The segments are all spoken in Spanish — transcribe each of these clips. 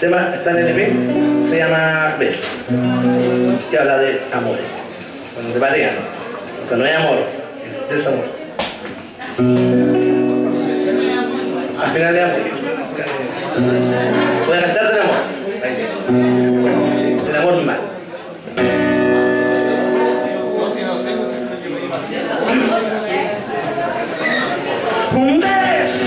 tema está en el EP, se llama Beso, que habla de amor, cuando te patean. O sea, no es amor, es desamor. Al final es amor. Voy a cantar del amor. Ahí sí. Del amor mal. Un beso,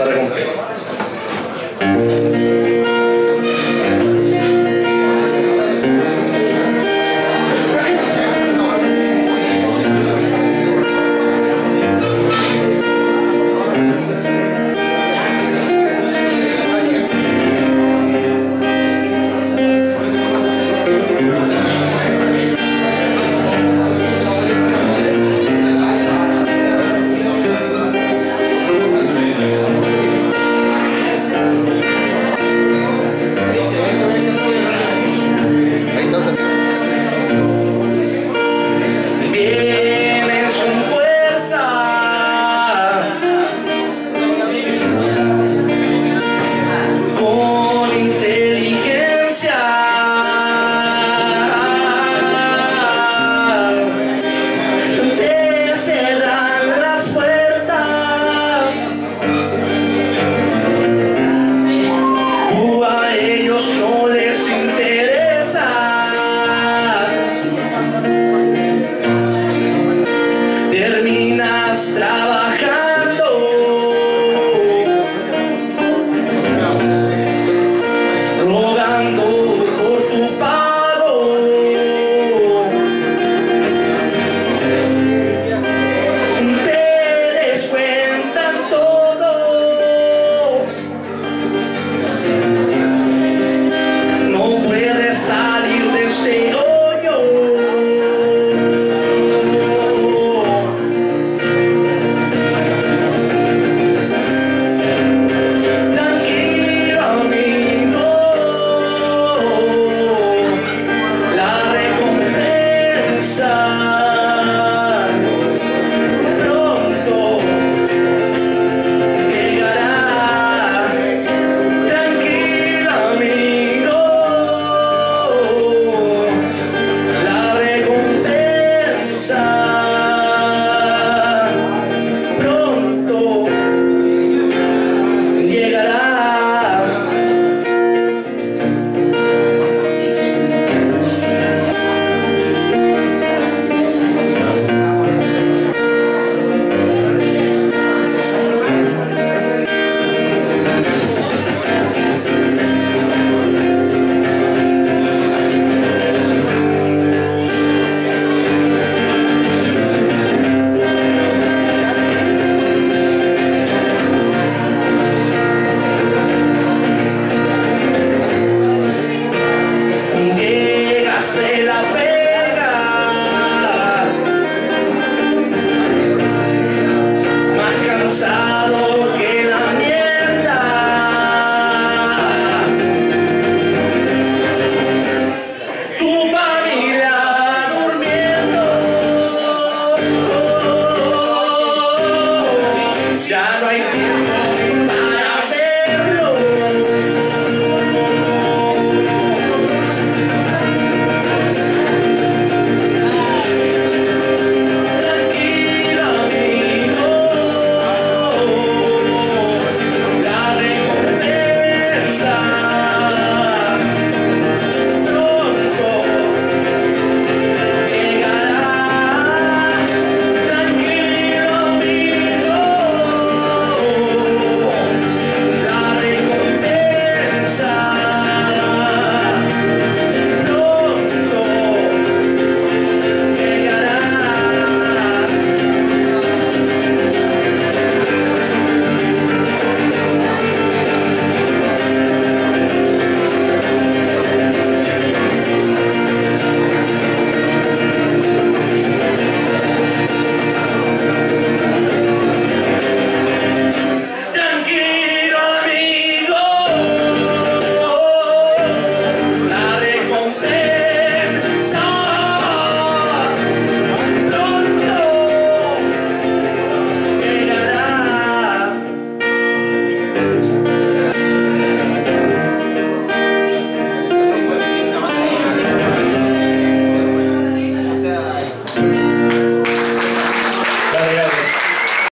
la recompensa.